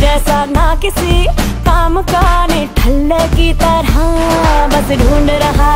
जैसा ना किसी काम का ने ठंड की तरह बस ढूंढ रहा